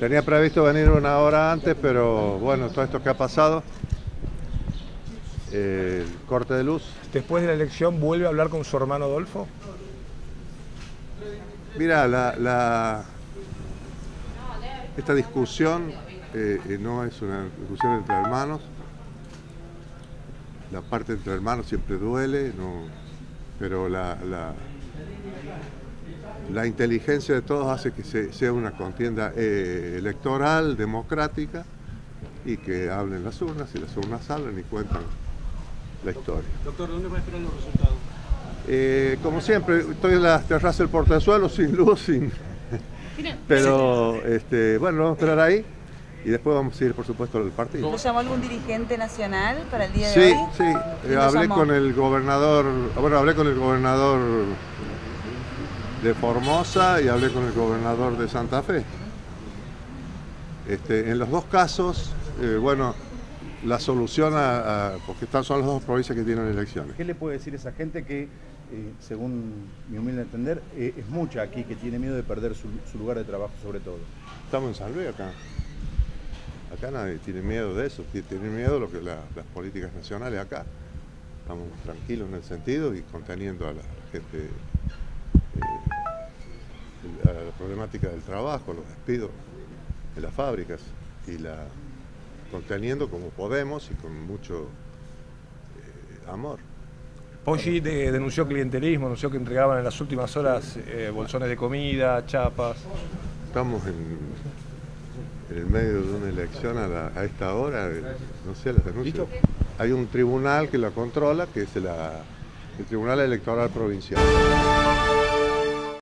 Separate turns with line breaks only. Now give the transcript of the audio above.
Tenía previsto venir una hora antes, pero bueno, todo esto que ha pasado, eh, el corte de luz.
Después de la elección, ¿vuelve a hablar con su hermano Adolfo?
Mira, la, la- esta discusión eh, eh, no es una discusión entre hermanos. La parte entre hermanos siempre duele, no, pero la, la, la inteligencia de todos hace que se- sea una contienda eh, electoral, democrática, y que hablen las urnas, y las urnas hablan y cuentan la historia.
Doctor, ¿dónde va a esperar los resultados?
Eh, como siempre, estoy en la terraza del portazuelo, sin luz, sin... Pero, este, bueno, vamos a esperar ahí y después vamos a ir, por supuesto, al partido.
¿Lo llamó algún dirigente nacional para el día de
Sí,
hoy?
sí, eh,
¿Quién lo
hablé
llamó?
con el gobernador, bueno, hablé con el gobernador de Formosa y hablé con el gobernador de Santa Fe. Este, en los dos casos, eh, bueno, la solución a, a- porque estas son las dos provincias que tienen elecciones.
¿Qué le puede decir a esa gente que, eh, según mi humilde entender, eh, es mucha aquí que tiene miedo de perder su, su lugar de trabajo sobre todo?
Estamos en San Luis acá. Acá nadie tiene miedo de eso, ti- tiene miedo de lo que la- las políticas nacionales acá. Estamos tranquilos en el sentido y conteniendo a la gente, la problemática del trabajo, los despidos en las fábricas y la conteniendo como podemos y con mucho eh, amor.
Poggi de- denunció clientelismo, anunció que entregaban en las últimas horas eh, bolsones de comida, chapas.
Estamos en, en el medio de una elección a, la- a esta hora, eh, no sé, las denuncias. Hay un tribunal que la controla, que es la- el Tribunal Electoral Provincial.